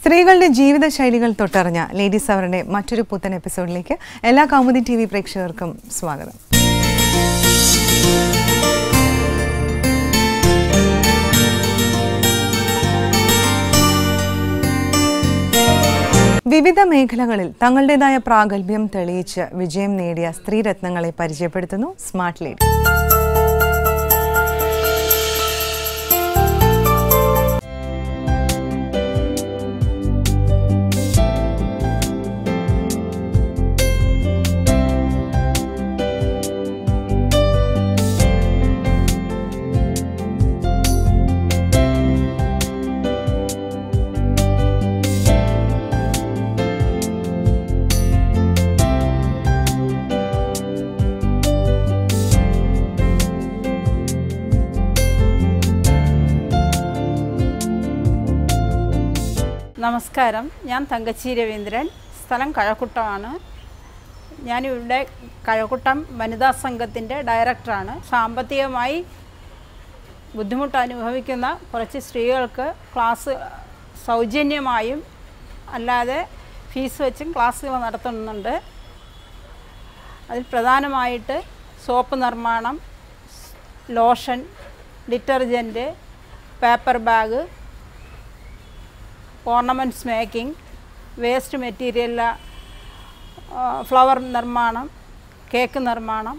സ്ത്രീകളുടെ ജീവിത ശൈലികൾ തൊട്ടറിഞ്ഞ ലേഡീസ് അവറിന്റെ മറ്റൊരു പുത്തൻ എപ്പിസോഡിലേക്ക് എല്ലാ കൗമുദി ടി വി പ്രേക്ഷകർക്കും സ്വാഗതം. വിവിധ മേഖലകളിൽ തങ്ങളുടേതായ പ്രാഗൽഭ്യം തെളിയിച്ച് വിജയം നേടിയ സ്ത്രീരത്നങ്ങളെ പരിചയപ്പെടുത്തുന്നു സ്മാർട്ട് ലേഡി. നമസ്കാരം. ഞാൻ തങ്കച്ചി രവീന്ദ്രൻ. സ്ഥലം കഴക്കുട്ടമാണ്. ഞാനിവിടെ കഴക്കുട്ടം വനിതാ സംഘത്തിന്റെ ഡയറക്ടറാണ്. സാമ്പത്തികമായി ബുദ്ധിമുട്ട് അനുഭവിക്കുന്ന കുറച്ച് സ്ത്രീകൾക്ക് ക്ലാസ് സൗജന്യമായും അല്ലാതെ ഫീസ് വെച്ചും ക്ലാസ്സുകൾ നടത്തുന്നുണ്ട്. അതിൽ പ്രധാനമായിട്ട് സോപ്പ് നിർമ്മാണം lotion detergent paper bag ornaments making waste material flower നിർമ്മാണം കേക്ക് നിർമ്മാണം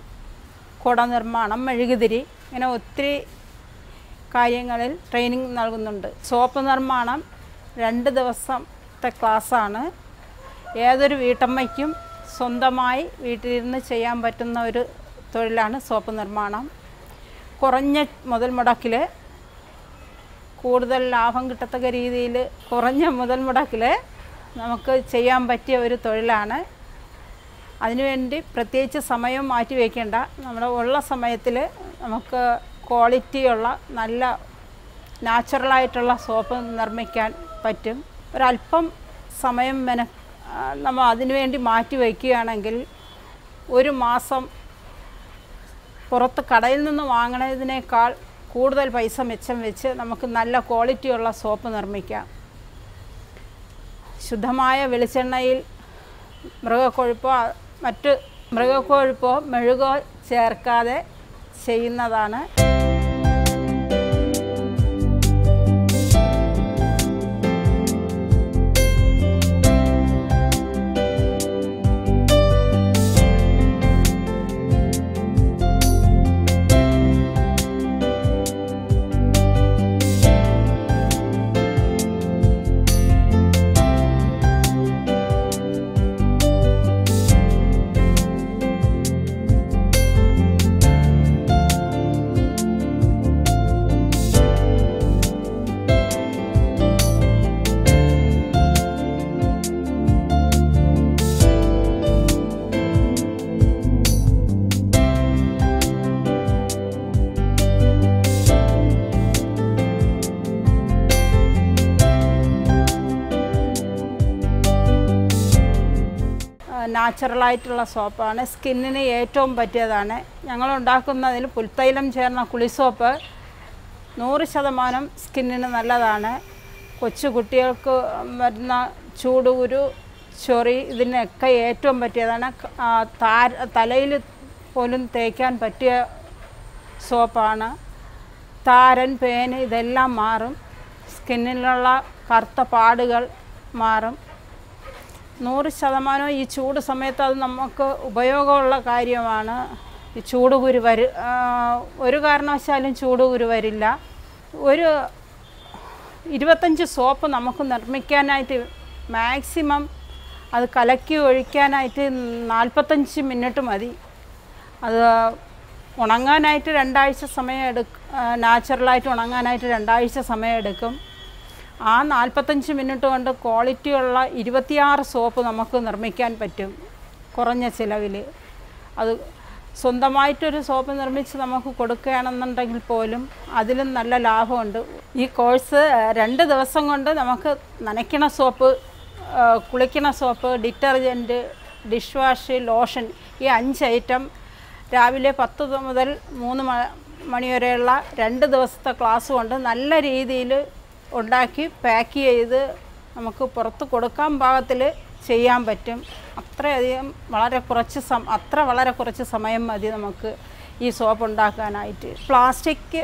കുട നിർമ്മാണം മെഴുകുതിരി ഇങ്ങനെ ഒത്തിരി കാര്യങ്ങളിൽ ട്രെയിനിങ് നൽകുന്നുണ്ട്. സോപ്പ് നിർമ്മാണം രണ്ട് ദിവസത്തെ ക്ലാസ്സാണ് ഏതൊരു വീട്ടമ്മയ്ക്കും സ്വന്തമായി വീട്ടിലിരുന്ന് ചെയ്യാൻ പറ്റുന്ന ഒരു തൊഴിലാണ് സോപ്പ് നിർമ്മാണം. കുറഞ്ഞ മുതൽ മുടക്കിൽ കൂടുതൽ ലാഭം കിട്ടത്തക്ക രീതിയിൽ കുറഞ്ഞ മുതൽ മുടക്കിൽ നമുക്ക് ചെയ്യാൻ പറ്റിയ ഒരു തൊഴിലാണ്. അതിനുവേണ്ടി പ്രത്യേകിച്ച് സമയം മാറ്റി വയ്ക്കേണ്ട. നമ്മുടെ ഉള്ള സമയത്തിൽ നമുക്ക് ക്വാളിറ്റിയുള്ള നല്ല നാച്ചുറലായിട്ടുള്ള സോപ്പ് നിർമ്മിക്കാൻ പറ്റും. ഒരല്പം സമയം മെന നമ്മൾ അതിനുവേണ്ടി മാറ്റി വയ്ക്കുകയാണെങ്കിൽ ഒരു മാസം പുറത്ത് കടയിൽ നിന്ന് വാങ്ങണതിനേക്കാൾ കൂടുതൽ പൈസ മെച്ചം വെച്ച് നമുക്ക് നല്ല ക്വാളിറ്റിയുള്ള സോപ്പ് നിർമ്മിക്കാം. ശുദ്ധമായ വെളിച്ചെണ്ണയിൽ മൃഗക്കൊഴുപ്പോ മറ്റ് മൃഗക്കൊഴുപ്പോ മെഴുകോ ചേർക്കാതെ ചെയ്യുന്നതാണ് നാച്ചുറലായിട്ടുള്ള സോപ്പാണ്. സ്കിന്നിന് ഏറ്റവും പറ്റിയതാണ്. ഞങ്ങൾ ഉണ്ടാക്കുന്നതിൽ പുൽത്തൈലം ചേർന്ന കുളിസോപ്പ് നൂറ് ശതമാനം സ്കിന്നിന് നല്ലതാണ്. കൊച്ചു കുട്ടികൾക്ക് വരുന്ന ചൂടുകുരു ചൊറി ഇതിനൊക്കെ ഏറ്റവും പറ്റിയതാണ്. തലയിൽ പോലും തേക്കാൻ പറ്റിയ സോപ്പാണ്. താരൻ പേന് ഇതെല്ലാം മാറും. സ്കിന്നിലുള്ള കറുത്ത പാടുകൾ മാറും. നൂറ് ശതമാനം ഈ ചൂട് സമയത്ത് അത് നമുക്ക് ഉപയോഗമുള്ള കാര്യമാണ്. ഈ ചൂടുകുരു വരു ഒരു കാരണവശാലും ചൂടുകുരു വരില്ല. ഒരു ഇരുപത്തഞ്ച് സോപ്പ് നമുക്ക് നിർമ്മിക്കാനായിട്ട് മാക്സിമം അത് കലക്കി ഒഴിക്കാനായിട്ട് നാൽപ്പത്തഞ്ച് മിനിറ്റ് മതി. അത് ഉണങ്ങാനായിട്ട് രണ്ടാഴ്ച സമയം എടുക്കും നാച്ചുറലായിട്ട് ഉണങ്ങാനായിട്ട് രണ്ടാഴ്ച സമയം എടുക്കും. ആ നാൽപ്പത്തഞ്ച് മിനിറ്റ് കൊണ്ട് ക്വാളിറ്റിയുള്ള ഇരുപത്തിയാറ് സോപ്പ് നമുക്ക് നിർമ്മിക്കാൻ പറ്റും. കുറഞ്ഞ ചിലവിൽ അത് സ്വന്തമായിട്ടൊരു സോപ്പ് നിർമ്മിച്ച് നമുക്ക് കൊടുക്കുകയാണെന്നുണ്ടെങ്കിൽ പോലും അതിലും നല്ല ലാഭമുണ്ട്. ഈ കോഴ്സ് രണ്ട് ദിവസം കൊണ്ട് നമുക്ക് നനയ്ക്കണ soap കുളിക്കണ soap detergent dish wash lotion ഈ അഞ്ച് ഐറ്റം രാവിലെ പത്ത് മുതൽ മൂന്ന് മണി വരെയുള്ള രണ്ട് ദിവസത്തെ ക്ലാസ് കൊണ്ട് നല്ല രീതിയിൽ ഉണ്ടാക്കി പാക്ക് ചെയ്ത് നമുക്ക് പുറത്ത് കൊടുക്കാൻ പാകത്തിൽ ചെയ്യാൻ പറ്റും. അത്രയധികം വളരെ കുറച്ച് സം അത്ര വളരെ കുറച്ച് സമയം മതി നമുക്ക് ഈ സോപ്പ് ഉണ്ടാക്കാനായിട്ട്. പ്ലാസ്റ്റിക്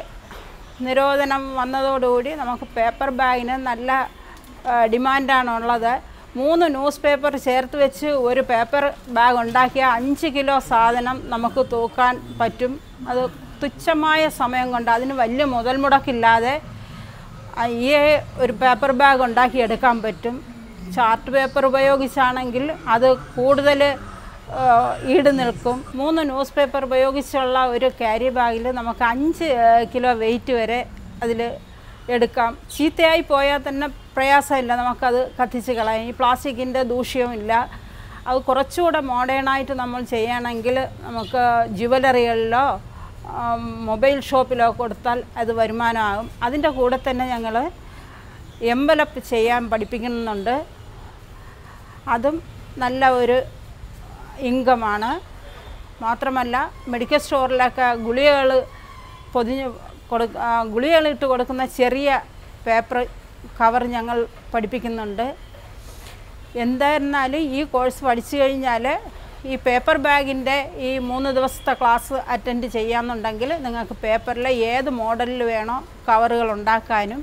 നിരോധനം വന്നതോടുകൂടി നമുക്ക് പേപ്പർ ബാഗിന് നല്ല ഡിമാൻഡാണ് ഉള്ളത്. മൂന്ന് ന്യൂസ് പേപ്പർ ചേർത്ത് വെച്ച് ഒരു പേപ്പർ ബാഗ് ഉണ്ടാക്കിയ അഞ്ച് കിലോ സാധനം നമുക്ക് തൂക്കാൻ പറ്റും. അത് തുച്ഛമായ സമയം കൊണ്ട് അതിന് വലിയ മുതൽ മുടക്കില്ലാതെ ഈ ഒരു പേപ്പർ ബാഗ് ഉണ്ടാക്കിയെടുക്കാൻ പറ്റും. ചാർട്ട് പേപ്പർ ഉപയോഗിച്ചാണെങ്കിൽ അത് കൂടുതൽ ഈട് നിൽക്കും. മൂന്ന് ന്യൂസ് പേപ്പർ ഉപയോഗിച്ചുള്ള ഒരു ക്യാരി ബാഗിൽ നമുക്ക് അഞ്ച് കിലോ വെയിറ്റ് വരെ അതിൽ എടുക്കാം. ചീത്തയായി പോയാൽ തന്നെ പ്രയാസമില്ല. നമുക്കത് കത്തിച്ച് കളയാം. ഈ പ്ലാസ്റ്റിക്കിന്റെ ദൂഷ്യവുമില്ല അത് കുറച്ചുകൂടെ മോഡേണായിട്ട് നമ്മൾ ചെയ്യണമെങ്കിൽ നമുക്ക് ജുവലറികളിലോ മൊബൈൽ ഷോപ്പിലോ കൊടുത്താൽ അത് വരുമാനമാകും. അതിന്റെ കൂടെ തന്നെ ഞങ്ങൾ എംബലപ്പ് ചെയ്യാൻ പഠിപ്പിക്കുന്നുണ്ട്. അതും നല്ല ഒരു ഇൻകമാണ്. മാത്രമല്ല മെഡിക്കൽ സ്റ്റോറിലൊക്കെ ഗുളികകൾ പൊതിഞ്ഞ് കൊടു ഗുളികകളിട്ട് കൊടുക്കുന്ന ചെറിയ പേപ്പർ കവർ ഞങ്ങൾ പഠിപ്പിക്കുന്നുണ്ട്. എന്തായിരുന്നാലും ഈ കോഴ്സ് പഠിച്ചു കഴിഞ്ഞാൽ ഈ പേപ്പർ ബാഗിന്റെ ഈ മൂന്ന് ദിവസത്തെ ക്ലാസ് അറ്റൻഡ് ചെയ്യാമെന്നുണ്ടെങ്കിൽ നിങ്ങൾക്ക് പേപ്പറിലെ ഏത് മോഡലിൽ വേണോ കവറുകൾ ഉണ്ടാക്കാനും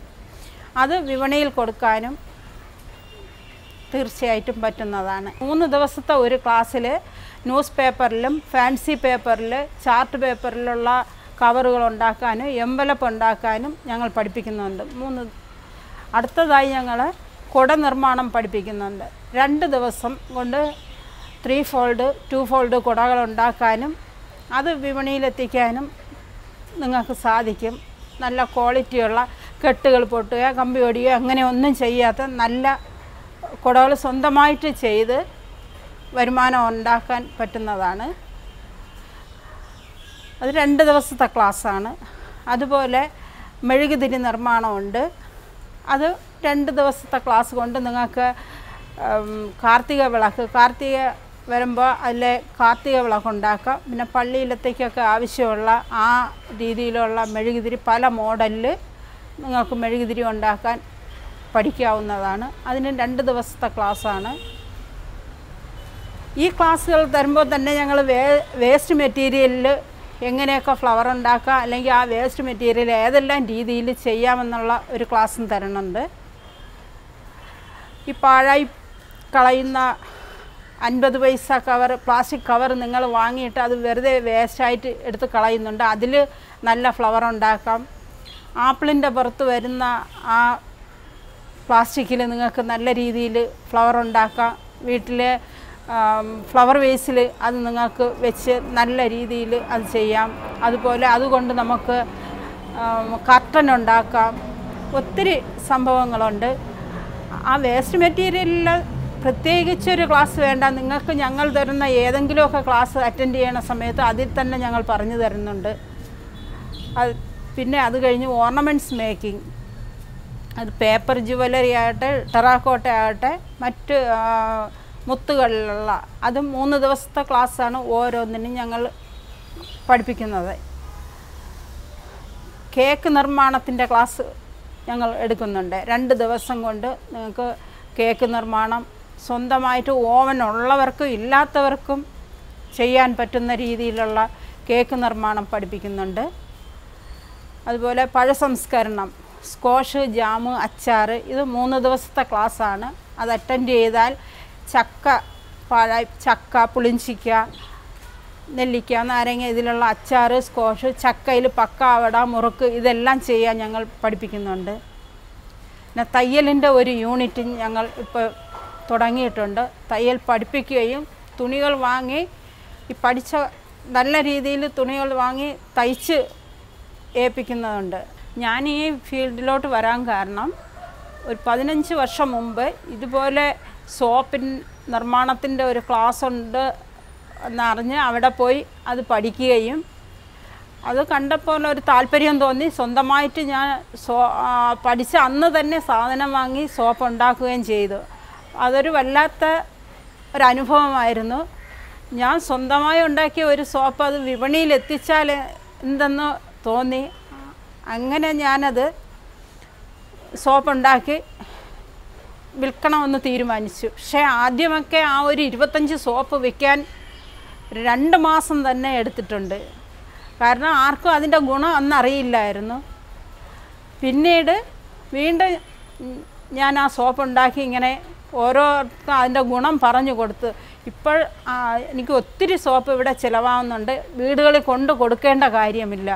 അത് വിപണിയിൽ കൊടുക്കാനും തീർച്ചയായിട്ടും പറ്റുന്നതാണ്. മൂന്ന് ദിവസത്തെ ഒരു ക്ലാസ്സിൽ ന്യൂസ് പേപ്പറിലും ഫാൻസി പേപ്പറിൽ ചാർട്ട് പേപ്പറിലുള്ള കവറുകൾ ഉണ്ടാക്കാനും എംബലപ്പ് ഉണ്ടാക്കാനും ഞങ്ങൾ പഠിപ്പിക്കുന്നുണ്ട്. മൂന്ന് അടുത്തതായി ഞങ്ങൾ കുട നിർമ്മാണം പഠിപ്പിക്കുന്നുണ്ട്. രണ്ട് ദിവസം കൊണ്ട് ത്രീ ഫോൾഡ് ടു ഫോൾഡ് കുടകൾ ഉണ്ടാക്കാനും അത് വിപണിയിലെത്തിക്കാനും നിങ്ങൾക്ക് സാധിക്കും. നല്ല ക്വാളിറ്റിയുള്ള കെട്ടുകൾ പൊട്ടുകയോ കമ്പി ഒടിയോ അങ്ങനെ ഒന്നും ചെയ്യാത്ത നല്ല കുടകൾ സ്വന്തമായിട്ട് ചെയ്ത് വരുമാനം ഉണ്ടാക്കാൻ പറ്റുന്നതാണ്. അത് രണ്ട് ദിവസത്തെ ക്ലാസ്സാണ്. അതുപോലെ മെഴുകുതിരി നിർമ്മാണമുണ്ട്. അത് രണ്ട് ദിവസത്തെ ക്ലാസ് കൊണ്ട് നിങ്ങൾക്ക് കാർത്തിക വിളക്ക് കാർത്തിക വരുമ്പോൾ അതിലെ കാർത്തിക വിളക്ക് ഉണ്ടാക്കാം. പിന്നെ പള്ളിയിലത്തേക്കൊക്കെ ആവശ്യമുള്ള ആ രീതിയിലുള്ള മെഴുകുതിരി പല മോഡലിൽ നിങ്ങൾക്ക് മെഴുകുതിരി ഉണ്ടാക്കാൻ പഠിക്കാവുന്നതാണ്. അതിന് രണ്ട് ദിവസത്തെ ക്ലാസ്സാണ്. ഈ ക്ലാസ്സുകൾ തരുമ്പോൾ തന്നെ ഞങ്ങൾ വേ വേസ്റ്റ് മെറ്റീരിയലിൽ എങ്ങനെയൊക്കെ ഫ്ലവർ ഉണ്ടാക്കുക അല്ലെങ്കിൽ ആ വേസ്റ്റ് മെറ്റീരിയൽ ഏതെല്ലാം രീതിയിൽ ചെയ്യാമെന്നുള്ള ഒരു ക്ലാസ്സും തരുന്നുണ്ട്. ഈ പാഴായി കളയുന്ന അൻപത് പൈസ കവർ പ്ലാസ്റ്റിക് കവർ നിങ്ങൾ വാങ്ങിയിട്ട് അത് വെറുതെ വേസ്റ്റായിട്ട് എടുത്ത് കളയുന്നുണ്ട്. അതിൽ നല്ല ഫ്ലവർ ഉണ്ടാക്കാം. ആപ്പിളിന്റെ പുറത്ത് വരുന്ന ആ പ്ലാസ്റ്റിക്കിൽ നിങ്ങൾക്ക് നല്ല രീതിയിൽ ഫ്ലവർ ഉണ്ടാക്കാം. വീട്ടിലെ ഫ്ലവർ വേസിൽ അത് നിങ്ങൾക്ക് വെച്ച് നല്ല രീതിയിൽ അത് ചെയ്യാം. അതുപോലെ അതുകൊണ്ട് നമുക്ക് കർട്ടൻ ഉണ്ടാക്കാം. ഒത്തിരി സംഭവങ്ങളുണ്ട്. ആ വേസ്റ്റ് മെറ്റീരിയലിൽ പ്രത്യേകിച്ചൊരു ക്ലാസ് വേണ്ട. നിങ്ങൾക്ക് ഞങ്ങൾ തരുന്ന ഏതെങ്കിലുമൊക്കെ ക്ലാസ് അറ്റൻഡ് ചെയ്യണ സമയത്ത് അതിൽ തന്നെ ഞങ്ങൾ പറഞ്ഞു തരുന്നുണ്ട്. അത് പിന്നെ അത് കഴിഞ്ഞ് ഓർണമെന്റ്സ് മേക്കിംഗ് അത് പേപ്പർ ജുവലറി ആകട്ടെ ടെറാക്കോട്ട ആകട്ടെ മറ്റ് മുത്തുകളിലുള്ള അത് മൂന്ന് ദിവസത്തെ ക്ലാസ്സാണ് ഓരോന്നിനും ഞങ്ങൾ പഠിപ്പിക്കുന്നത്. കേക്ക് നിർമ്മാണത്തിന്റെ ക്ലാസ് ഞങ്ങൾ എടുക്കുന്നുണ്ട്. രണ്ട് ദിവസം കൊണ്ട് നിങ്ങൾക്ക് കേക്ക് നിർമ്മാണം സ്വന്തമായിട്ട് ഓവൻ ഉള്ളവർക്കും ഇല്ലാത്തവർക്കും ചെയ്യാൻ പറ്റുന്ന രീതിയിലുള്ള കേക്ക് നിർമ്മാണം പഠിപ്പിക്കുന്നുണ്ട്. അതുപോലെ പഴസംസ്കരണം സ്കോഷ് ജാമ് അച്ചാർ ഇത് മൂന്ന് ദിവസത്തെ ക്ലാസ്സാണ്. അത് അറ്റൻഡ് ചെയ്താൽ ചക്ക പഴ ചക്ക പുളിഞ്ചിക്ക നെല്ലിക്ക നാരങ്ങ ഇതിലുള്ള അച്ചാർ സ്ക്വാഷ് ചക്കയിൽ പക്കാവട മുറുക്ക് ഇതെല്ലാം ചെയ്യാൻ ഞങ്ങൾ പഠിപ്പിക്കുന്നുണ്ട്. പിന്നെ തയ്യലിന്റെ ഒരു യൂണിറ്റ് ഞങ്ങൾ ഇപ്പോൾ തുടങ്ങിയിട്ടുണ്ട്. തയ്യൽ പഠിപ്പിക്കുകയും തുണികൾ വാങ്ങി ഈ പഠിച്ച നല്ല രീതിയിൽ തുണികൾ വാങ്ങി തയ്ച്ച് ഏൽപ്പിക്കുന്നതുണ്ട്. ഞാൻ ഈ ഫീൽഡിലോട്ട് വരാൻ കാരണം ഒരു പതിനഞ്ച് വർഷം മുമ്പ് ഇതുപോലെ സോപ്പിൻ നിർമ്മാണത്തിന്റെ ഒരു ക്ലാസ് ഉണ്ട് എന്നറിഞ്ഞ് അവിടെ പോയി അത് പഠിക്കുകയും അത് കണ്ടപ്പോൾ ഒരു താല്പര്യം തോന്നി. സ്വന്തമായിട്ട് ഞാൻ സോ പഠിച്ച അന്ന് തന്നെ സാധനം വാങ്ങി സോപ്പ് ഉണ്ടാക്കുകയും ചെയ്തു. അതൊരു വല്ലാത്ത ഒരനുഭവമായിരുന്നു. ഞാൻ സ്വന്തമായി ഉണ്ടാക്കിയ ഒരു സോപ്പ് അത് വിപണിയിൽ എത്തിച്ചാൽ എന്തെന്ന് തോന്നി. അങ്ങനെ ഞാനത് സോപ്പ് ഉണ്ടാക്കി വിൽക്കണമെന്ന് തീരുമാനിച്ചു. പക്ഷേ ആദ്യമൊക്കെ ആ ഒരു ഇരുപത്തഞ്ച് സോപ്പ് വിൽക്കാൻ രണ്ട് മാസം തന്നെ എടുത്തിട്ടുണ്ട്. കാരണം ആർക്കും അതിന്റെ ഗുണം അന്നറിയില്ലായിരുന്നു പിന്നീട് വീണ്ടും ഞാൻ ആ സോപ്പ് ഉണ്ടാക്കി ഇങ്ങനെ ഓരോരുത്തർക്കും അതിന്റെ ഗുണം പറഞ്ഞു കൊടുത്ത്. ഇപ്പോൾ എനിക്ക് ഒത്തിരി സോപ്പ് ഇവിടെ ചിലവാകുന്നുണ്ട്. വീടുകളിൽ കൊണ്ട് കൊടുക്കേണ്ട കാര്യമില്ല.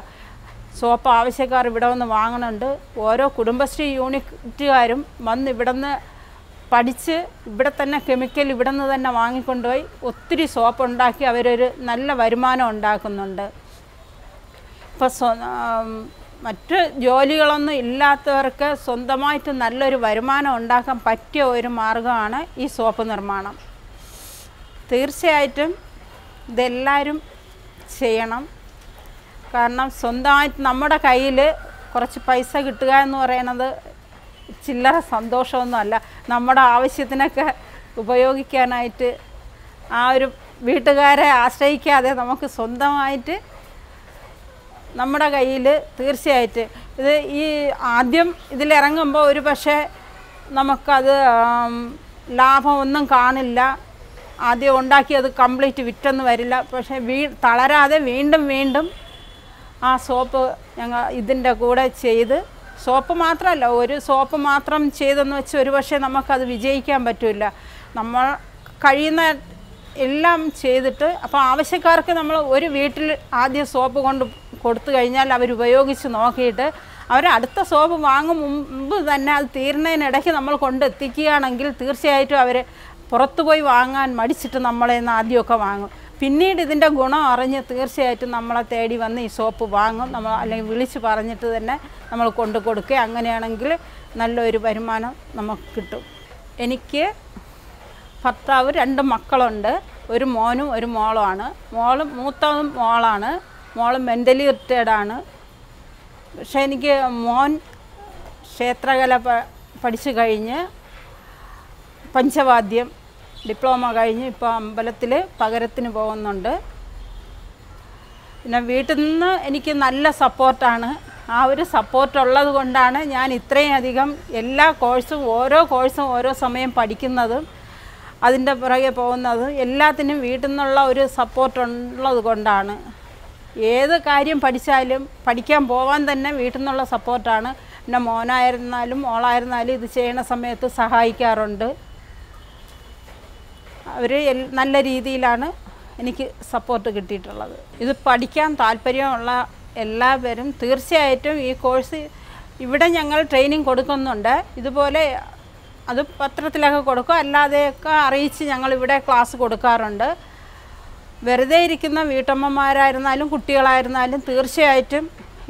സോപ്പ് ആവശ്യക്കാർ ഇവിടെ വന്ന് വാങ്ങുന്നുണ്ട് ഓരോ കുടുംബശ്രീ യൂണിറ്റുകാരും വന്ന് ഇവിടെ നിന്ന് പഠിച്ച് ഇവിടെ തന്നെ കെമിക്കൽ ഇവിടെ നിന്ന് തന്നെ വാങ്ങിക്കൊണ്ടുപോയി ഒത്തിരി സോപ്പ് ഉണ്ടാക്കി അവരൊരു നല്ല വരുമാനം ഉണ്ടാക്കുന്നുണ്ട്. ഇപ്പോൾ മറ്റ് ജോലികളൊന്നും ഇല്ലാത്തവർക്ക് സ്വന്തമായിട്ട് നല്ലൊരു വരുമാനം ഉണ്ടാക്കാൻ പറ്റിയ ഒരു മാർഗമാണ് ഈ സോപ്പ് നിർമ്മാണം. തീർച്ചയായിട്ടും ഇതെല്ലാവരും ചെയ്യണം. കാരണം സ്വന്തമായിട്ട് നമ്മുടെ കയ്യിൽ കുറച്ച് പൈസ കിട്ടുക എന്ന് പറയുന്നത് ചില്ലറ സന്തോഷമൊന്നുമല്ല. നമ്മുടെ ആവശ്യത്തിനൊക്കെ ഉപയോഗിക്കാനായിട്ട് ആ ഒരു വീട്ടുകാരെ ആശ്രയിക്കാതെ നമുക്ക് സ്വന്തമായിട്ട് നമ്മുടെ കയ്യിൽ തീർച്ചയായിട്ട്. ഇത് ഈ ആദ്യം ഇതിലിറങ്ങുമ്പോൾ ഒരു പക്ഷേ നമുക്കത് ലാഭമൊന്നും കാണില്ല. ആദ്യം ഉണ്ടാക്കി അത് കംപ്ലീറ്റ് വിറ്റൊന്നും വരില്ല. പക്ഷേ വീ തളരാതെ വീണ്ടും വീണ്ടും ആ സോപ്പ് ഞങ്ങൾ ഇതിന്റെ കൂടെ ചെയ്ത് സോപ്പ് മാത്രമല്ല ഒരു സോപ്പ് മാത്രം ചെയ്തെന്ന് വെച്ച് ഒരു പക്ഷേ നമുക്കത് വിജയിക്കാൻ പറ്റില്ല. നമ്മൾ കഴിയുന്ന എല്ലാം ചെയ്തിട്ട് അപ്പോൾ ആവശ്യക്കാർക്ക് നമ്മൾ ഒരു വീട്ടിൽ ആദ്യം സോപ്പ് കൊണ്ട് കൊടുത്തു കഴിഞ്ഞാൽ അവർ ഉപയോഗിച്ച് നോക്കിയിട്ട് അവർ അടുത്ത സോപ്പ് വാങ്ങും മുമ്പ് തന്നെ അത് തീരുന്നതിനിടയ്ക്ക് നമ്മൾ കൊണ്ടെത്തിക്കുകയാണെങ്കിൽ തീർച്ചയായിട്ടും അവർ പുറത്തു പോയി വാങ്ങാൻ മടിച്ചിട്ട് നമ്മളെ നിന്ന് ആദ്യമൊക്കെ വാങ്ങും. പിന്നീട് ഇതിന്റെ ഗുണം അറിഞ്ഞ് തീർച്ചയായിട്ടും നമ്മളെ തേടി വന്ന് ഈ സോപ്പ് വാങ്ങും. നമ്മൾ അല്ലെങ്കിൽ വിളിച്ച് പറഞ്ഞിട്ട് തന്നെ നമ്മൾ കൊണ്ടു കൊടുക്കുക അങ്ങനെയാണെങ്കിൽ നല്ലൊരു വരുമാനം നമുക്ക് കിട്ടും. എനിക്ക് ഭർത്താവ് രണ്ട് മക്കളുണ്ട്. ഒരു മോനും ഒരു മോളുമാണ് മോളും മൂത്തതും മോളാണ്. മോൾ മെന്റലി റിട്ടയർഡാണ് പക്ഷേ എനിക്ക് മോൻ ക്ഷേത്രകല പ- പഠിച്ചു കഴിഞ്ഞ് പഞ്ചവാദ്യം ഡിപ്ലോമ കഴിഞ്ഞ് ഇപ്പോൾ അമ്പലത്തിൽ പകരത്തിന് പോകുന്നുണ്ട്. പിന്നെ വീട്ടിൽ നിന്ന് എനിക്ക് നല്ല സപ്പോർട്ടാണ് ആ ഒരു സപ്പോർട്ട് ഉള്ളത് കൊണ്ടാണ് ഞാൻ ഇത്രയും അധികം എല്ലാ കോഴ്സും ഓരോ കോഴ്സും ഓരോ സമയം പഠിക്കുന്നതും അതിന്റെ പുറകെ പോകുന്നതും എല്ലാത്തിനും വീട്ടിൽ നിന്നുള്ള ഒരു സപ്പോർട്ട് ഉള്ളത് കൊണ്ടാണ്. ഏത് കാര്യം പഠിച്ചാലും പഠിക്കാൻ പോകാൻ തന്നെ വീട്ടിൽ നിന്നുള്ള സപ്പോർട്ടാണ്. പിന്നെ മോനായിരുന്നാലും മോളായിരുന്നാലും ഇത് ചെയ്യണ സമയത്ത് സഹായിക്കാറുണ്ട്. അവർ നല്ല രീതിയിലാണ് എനിക്ക് സപ്പോർട്ട് കിട്ടിയിട്ടുള്ളത്. ഇത് പഠിക്കാൻ താല്പര്യമുള്ള എല്ലാവരും തീർച്ചയായിട്ടും ഈ കോഴ്സ് ഇവിടെ ഞങ്ങൾ ട്രെയിനിങ് കൊടുക്കുന്നുണ്ട്. ഇതുപോലെ അത് പത്രത്തിലൊക്കെ കൊടുക്കും. അല്ലാതെയൊക്കെ അറിയിച്ച് ഞങ്ങൾ ഇവിടെ ക്ലാസ് കൊടുക്കാറുണ്ട്. വെറുതെ ഇരിക്കുന്ന വീട്ടമ്മമാരായിരുന്നാലും കുട്ടികളായിരുന്നാലും തീർച്ചയായിട്ടും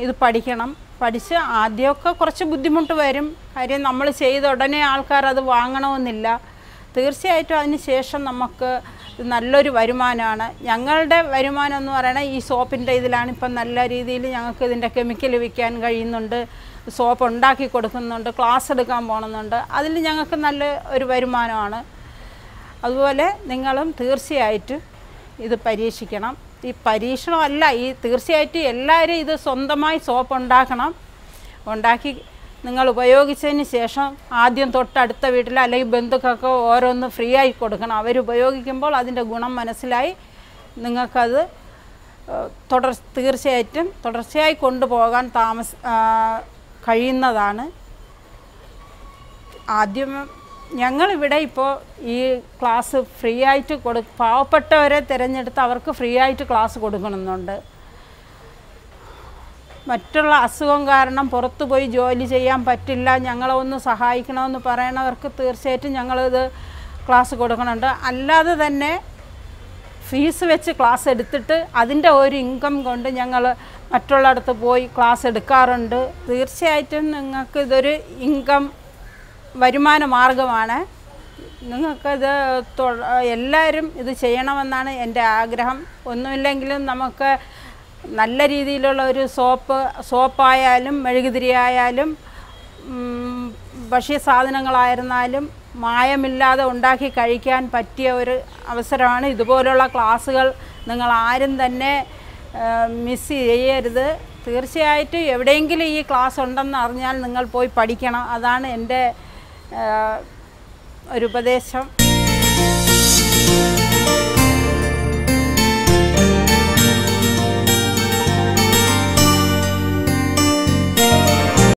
ഇത് പഠിക്കണം. പഠിച്ച് ആദ്യമൊക്കെ കുറച്ച് ബുദ്ധിമുട്ട് വരും. കാര്യം നമ്മൾ ചെയ്ത ഉടനെ ആൾക്കാർ അത് വാങ്ങണമെന്നില്ല. തീർച്ചയായിട്ടും അതിന് ശേഷം നമുക്ക് നല്ലൊരു വരുമാനമാണ്. ഞങ്ങളുടെ വരുമാനം എന്ന് പറയുന്നത് ഈ സോപ്പിന്റെ ഇതിലാണ് ഇപ്പം നല്ല രീതിയിൽ ഞങ്ങൾക്ക് ഇതിന്റെ കെമിക്കൽ വിൽക്കാൻ കഴിയുന്നുണ്ട്. സോപ്പ് ഉണ്ടാക്കി കൊടുക്കുന്നുണ്ട് ക്ലാസ് എടുക്കാൻ പോകുന്നുണ്ട് അതിൽ ഞങ്ങൾക്ക് നല്ല ഒരു വരുമാനമാണ്. അതുപോലെ നിങ്ങളും തീർച്ചയായിട്ടും ഇത് പരീക്ഷിക്കണം. ഈ പരീക്ഷണമല്ല ഈ തീർച്ചയായിട്ടും എല്ലാവരും ഇത് സ്വന്തമായി സോപ്പ് ഉണ്ടാക്കണം. ഉണ്ടാക്കി നിങ്ങൾ ഉപയോഗിച്ചതിന് ശേഷം ആദ്യം തൊട്ടടുത്ത വീട്ടിൽ അല്ലെങ്കിൽ ബന്ധുക്കൾക്ക് ഓരോന്ന് ഫ്രീ ആയി കൊടുക്കണം. അവർ ഉപയോഗിക്കുമ്പോൾ അതിന്റെ ഗുണം മനസ്സിലായി നിങ്ങൾക്കത് തുടർ തീർച്ചയായിട്ടും തുടർച്ചയായി കൊണ്ടുപോകാൻ താമസ കഴിയുന്നതാണ്. ആദ്യം ഞങ്ങളിവിടെ ഇപ്പോൾ ഈ ക്ലാസ് ഫ്രീ ആയിട്ട് കൊടു പാവപ്പെട്ടവരെ തിരഞ്ഞെടുത്ത് അവർക്ക് ഫ്രീ ആയിട്ട് ക്ലാസ് കൊടുക്കണമെന്നുണ്ട്. മറ്റുള്ള അസുഖം കാരണം പുറത്തു പോയി ജോലി ചെയ്യാൻ പറ്റില്ല ഞങ്ങളെ ഒന്ന് സഹായിക്കണമെന്ന് പറയണവർക്ക് തീർച്ചയായിട്ടും ഞങ്ങളിത് ക്ലാസ് കൊടുക്കണുണ്ട്. അല്ലാതെ തന്നെ ഫീസ് വെച്ച് ക്ലാസ് എടുത്തിട്ട് അതിന്റെ ഒരു ഇൻകം കൊണ്ട് ഞങ്ങൾ മറ്റുള്ളടത്ത് പോയി ക്ലാസ് എടുക്കാറുണ്ട്. തീർച്ചയായിട്ടും നിങ്ങൾക്ക് ഇതൊരു ഇൻകം വരുമാന മാർഗമാണ് നിങ്ങൾക്കത് എല്ലാവരും ഇത് ചെയ്യണമെന്നാണ് എന്റെ ആഗ്രഹം. ഒന്നുമില്ലെങ്കിലും നമുക്ക് നല്ല രീതിയിലുള്ള ഒരു സോപ്പ് സോപ്പായാലും മെഴുകുതിരി ആയാലും ഉം, ഭക്ഷ്യ സാധനങ്ങളായിരുന്നാലും മായമില്ലാതെ ഉണ്ടാക്കി കഴിക്കാൻ പറ്റിയ ഒരു അവസരമാണ് ഇതുപോലുള്ള ക്ലാസ്സുകൾ. നിങ്ങൾ ആരും തന്നെ മിസ് ചെയ്യരുത്. തീർച്ചയായിട്ടും എവിടെയെങ്കിലും ഈ ക്ലാസ് ഉണ്ടെന്ന് അറിഞ്ഞാൽ നിങ്ങൾ പോയി പഠിക്കണം. അതാണ് എന്റെ ഒരു ഉപദേശം